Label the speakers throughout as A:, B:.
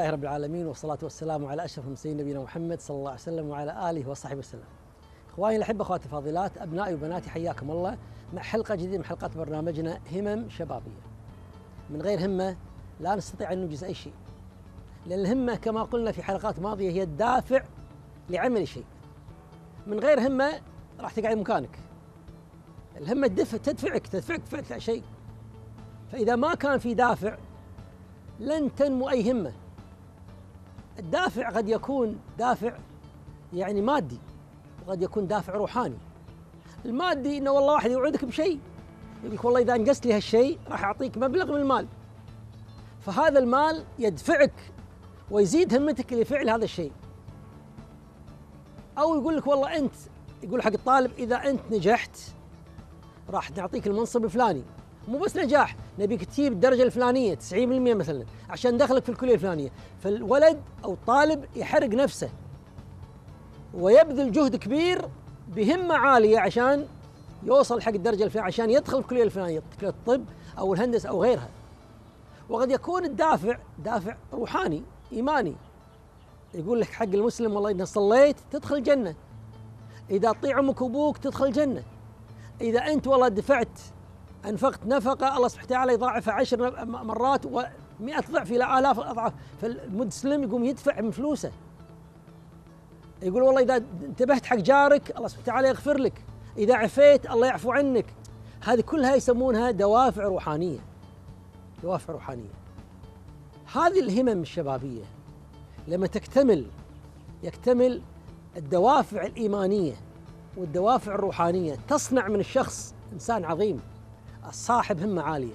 A: لله رب العالمين والصلاة والسلام على أشرف المرسلين نبينا محمد صلى الله عليه وسلم وعلى آله وصحبه وسلم. إخواني الأحبة أخواتي الفاضلات أبنائي وبناتي حياكم الله مع حلقة جديدة من حلقات برنامجنا همم شبابية. من غير همة لا نستطيع أن ننجز أي شيء. لأن الهمة كما قلنا في حلقات ماضية هي الدافع لعمل شيء. من غير همة راح تقعد مكانك. الهمة تدفع تدفعك تدفعك فعل شيء. فإذا ما كان في دافع لن تنمو أي همة الدافع قد يكون دافع يعني مادي وقد يكون دافع روحاني. المادي إنه والله واحد يوعدك بشيء يقول لك والله إذا أنجزت لي هالشيء راح أعطيك مبلغ من المال. فهذا المال يدفعك ويزيد همتك لفعل هذا الشيء. أو يقول لك والله أنت يقول حق الطالب إذا أنت نجحت راح نعطيك المنصب الفلاني. مو بس نجاح نبيك تجيب الدرجه الفلانية 90% مثلا عشان دخلك في الكلية الفلانية. فالولد أو الطالب يحرق نفسه ويبذل جهد كبير بهمة عالية عشان يوصل حق الدرجة الفلانية عشان يدخل الكلية الفلانية كليه الطب أو الهندسة أو غيرها. وقد يكون الدافع دافع روحاني إيماني. يقول لك حق المسلم والله إذا صليت تدخل الجنة. إذا تطيع أمك وأبوك تدخل الجنة. إذا أنت والله دفعت أنفقت نفقة الله سبحانه وتعالى يضاعفها عشر مرات و100 ضعف إلى آلاف الاضعاف فالمسلم يقوم يدفع من فلوسه. يقول والله إذا انتبهت حق جارك الله سبحانه وتعالى يغفر لك. إذا عفيت الله يعفو عنك. هذه كلها يسمونها دوافع روحانية. دوافع روحانية. هذه الهمم الشبابية لما تكتمل يكتمل الدوافع الإيمانية والدوافع الروحانية تصنع من الشخص إنسان عظيم. الصاحب همة عالية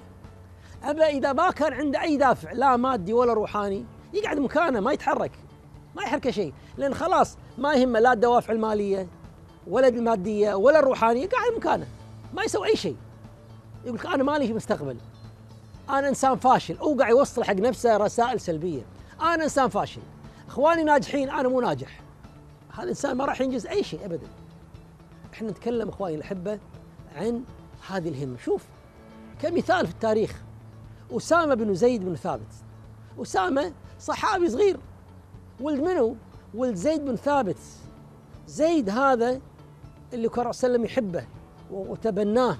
A: أما إذا ما كان عنده أي دافع لا مادي ولا روحاني يقعد مكانه ما يتحرك ما يحرك شيء. لأن خلاص ما يهمه لا الدوافع المالية ولا المادية ولا الروحانية قاعد مكانه ما يسوي أي شيء. يقول لك أنا مالي مستقبل. أنا إنسان فاشل. أوقع يوصل حق نفسه رسائل سلبية. أنا إنسان فاشل. إخواني ناجحين أنا مو ناجح. هذا الإنسان ما راح ينجز أي شيء أبدا. إحنا نتكلم إخواني الأحبة عن هذه الهمة. شوف كمثال في التاريخ. أسامة بن زيد بن ثابت. أسامة صحابي صغير. ولد منه ولد زيد بن ثابت. زيد هذا اللي كان الرسول وسلم يحبه وتبناه.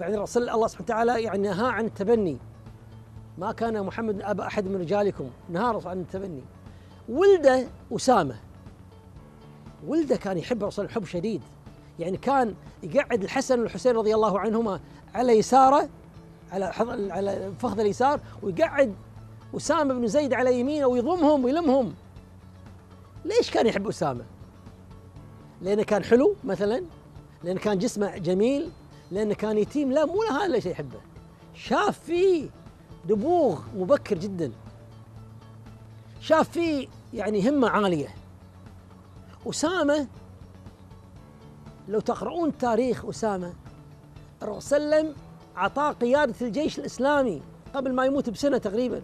A: بعد الرسول الله سبحانه وتعالى يعني نهى عن التبني. ما كان محمد أبا أحد من رجالكم. نهى عن التبني. ولده أسامة. ولده كان يحب الرسول حب شديد. يعني كان يقعد الحسن والحسين رضي الله عنهما على يساره على على فخذ اليسار ويقعد أسامة بن زيد على يمينه ويضمهم ويلمهم. ليش كان يحب أسامة؟ لأنه كان حلو مثلا لأنه كان جسمه جميل لأنه كان يتيم لا مو هذا ليش يحبه. شاف فيه نبوغ مبكر جدا. شاف فيه يعني همة عالية. أسامة لو تقرؤون تاريخ أسامة الرسول صلى الله عليه وسلم أعطاه قيادة الجيش الإسلامي قبل ما يموت بسنة تقريبا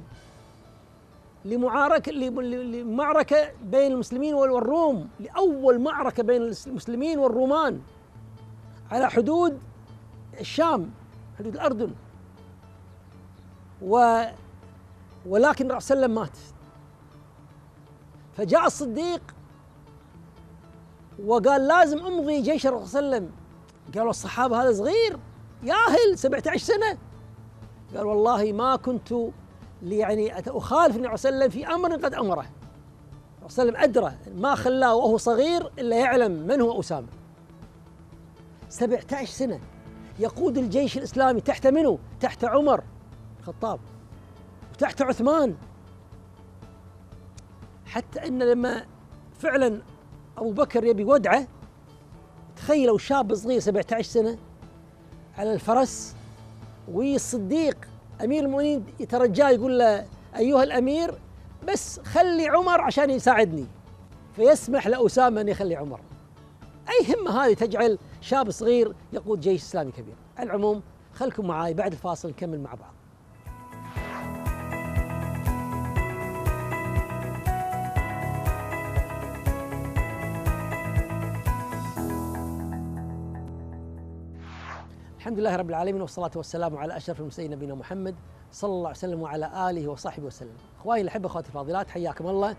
A: لمعاركة لمعركة بين المسلمين والروم لأول معركة بين المسلمين والرومان على حدود الشام حدود الأردن. و ولكن الرسول صلى الله عليه وسلم مات. فجاء الصديق وقال لازم أمضي جيش الرسول صلى الله عليه وسلم. قالوا الصحابة هذا صغير ياهل 17 سنة. قال والله ما كنت يعني أخالف النبي صلى الله عليه وسلم في أمر قد أمره. الرسول صلى الله عليه وسلم أدرى ما خلاه وهو صغير إلا يعلم من هو أسامة. 17 سنة. يقود الجيش الإسلامي تحت منه؟ تحت عمر الخطاب وتحت عثمان. حتى إن لما فعلا أبو بكر يبي ودعة تخيلوا شاب صغير 17 سنة على الفرس والصديق أمير المؤمنين يترجاه يقول له أيها الأمير بس خلي عمر عشان يساعدني. فيسمح لأسامة أن يخلي عمر. أي همة هذه تجعل شاب صغير يقود جيش إسلامي كبير. على العموم خلكم معاي بعد الفاصل نكمل مع بعض. الحمد لله رب العالمين والصلاة والسلام على أشرف المرسلين نبينا محمد صلى الله عليه وسلم وعلى آله وصحبه وسلم. أخواني الأحبة أخواتي الفاضلات حياكم الله.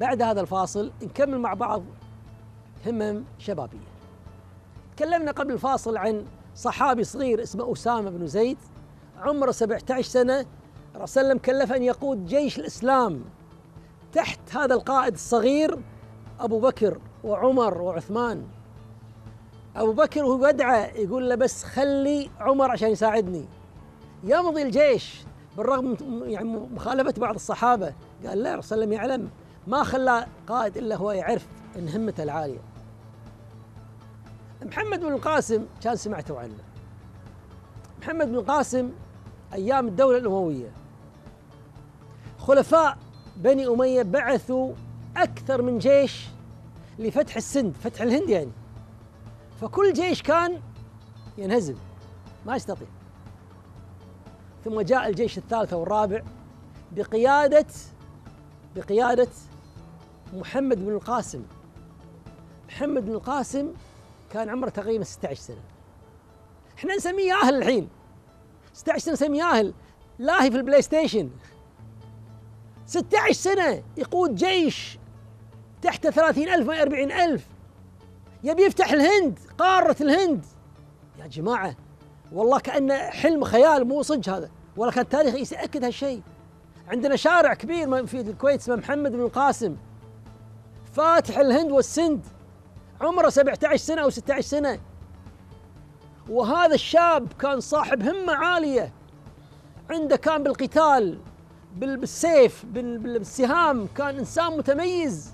A: بعد هذا الفاصل نكمل مع بعض همم شبابية. تكلمنا قبل الفاصل عن صحابي صغير اسمه أسامة بن زيد عمره 17 سنة. الرسول صلى كلف أن يقود جيش الإسلام. تحت هذا القائد الصغير أبو بكر وعمر وعثمان. أبو بكر وهو يدعى يقول له بس خلي عمر عشان يساعدني. يمضي الجيش بالرغم يعني مخالفة بعض الصحابة. قال لا الرسول صلى يعلم. ما خلى قائد إلا هو يعرف إن همته العالية. محمد بن القاسم كان سمعتوا عنه. محمد بن القاسم أيام الدولة الأموية. خلفاء بني أمية بعثوا أكثر من جيش لفتح السند فتح الهند يعني. فكل جيش كان ينهزم ما يستطيع. ثم جاء الجيش الثالث والرابع بقيادة بقيادة محمد بن القاسم. محمد بن القاسم كان عمره تقريبا 16 سنة. إحنا نسميه ياهل الحين. 16 سنة نسميه ياهل لاهي في ال PlayStation. 16 سنة يقود جيش تحت 30000 ما 40000 يبي يفتح الهند قارة الهند. يا جماعة والله كأنه حلم خيال مو صدق هذا. ولا كان التاريخ يأكد هالشيء. عندنا شارع كبير في الكويت اسمه محمد بن القاسم. فاتح الهند والسند. عمره 17 سنة أو 16 سنة. وهذا الشاب كان صاحب همة عالية. عنده كان بالقتال بالسيف بالسهام. كان إنسان متميز.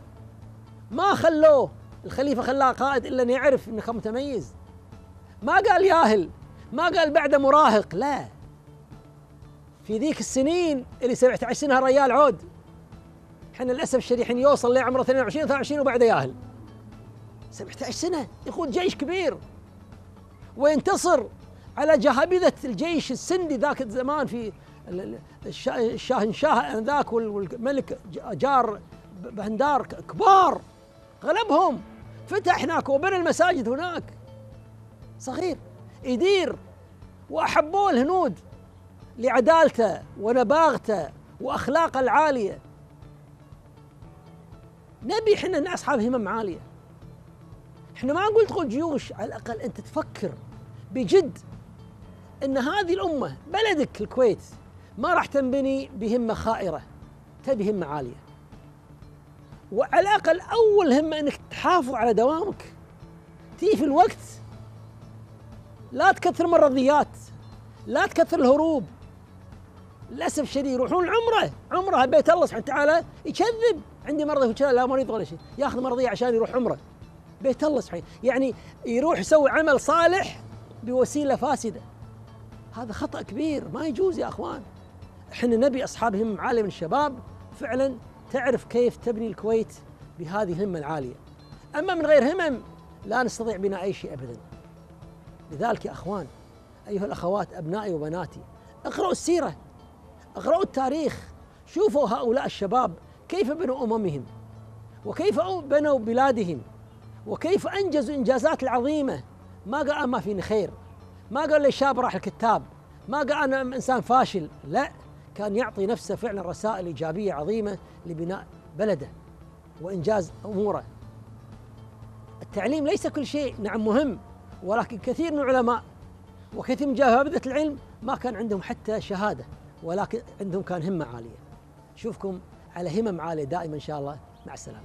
A: ما خلوه. الخليفة خلاه قائد إلا أن يعرف أنه متميز. ما قال ياهل ما قال بعده مراهق لا. في ذيك السنين اللي 17 سنة ريال عود إحنا للأسف الشديد حين يوصل لعمره 22 23 وبعده ياهل. 17 سنة يقود جيش كبير. وينتصر على جهابذة الجيش السندي ذاك الزمان في الشاهنشاه ذاك والملك جار بهندار كبار غلبهم. فتح هناك وبنى المساجد هناك. صغير يدير وأحبوه الهنود لعدالته ونباغته وأخلاقه العالية. نبي إحنا أصحاب همم عالية. إحنا ما نقول تقول جيوش على الأقل أنت تفكر بجد إن هذه الأمة بلدك الكويت ما راح تنبني بهمة خائرة تبي همة عالية. وعلى الأقل أول همه إنك تحافظ على دوامك. تيجي في الوقت لا تكثر مرضيات لا تكثر الهروب. للأسف الشديد يروحون العمره عمره بيت الله سبحانه وتعالى يكذب. عندي مرض في لا مريض ولا شيء. ياخذ مرضية عشان يروح عمره. بيت الله سبحانه يعني يروح يسوي عمل صالح بوسيلة فاسدة. هذا خطأ كبير ما يجوز يا أخوان. إحنا نبي اصحاب همم عاليه من الشباب فعلا تعرف كيف تبني الكويت بهذه الهمة العالية. أما من غير همم لا نستطيع بناء أي شيء ابدا. لذلك يا أخوان أيها الأخوات أبنائي وبناتي اقرأوا السيرة اقرأوا التاريخ شوفوا هؤلاء الشباب كيف بنوا أممهم وكيف بنوا بلادهم وكيف أنجزوا إنجازات العظيمة. ما قال ما فيني خير ما قال لي شاب راح الكتاب ما قال أنا إنسان فاشل لا. كان يعطي نفسه فعلا رسائل إيجابية عظيمة لبناء بلده وإنجاز أموره. التعليم ليس كل شيء نعم مهم ولكن كثير من العلماء وكثير من جهابذة العلم ما كان عندهم حتى شهادة ولكن عندهم كان همة عالية. شوفكم على همم عالية دائما إن شاء الله. مع السلامة.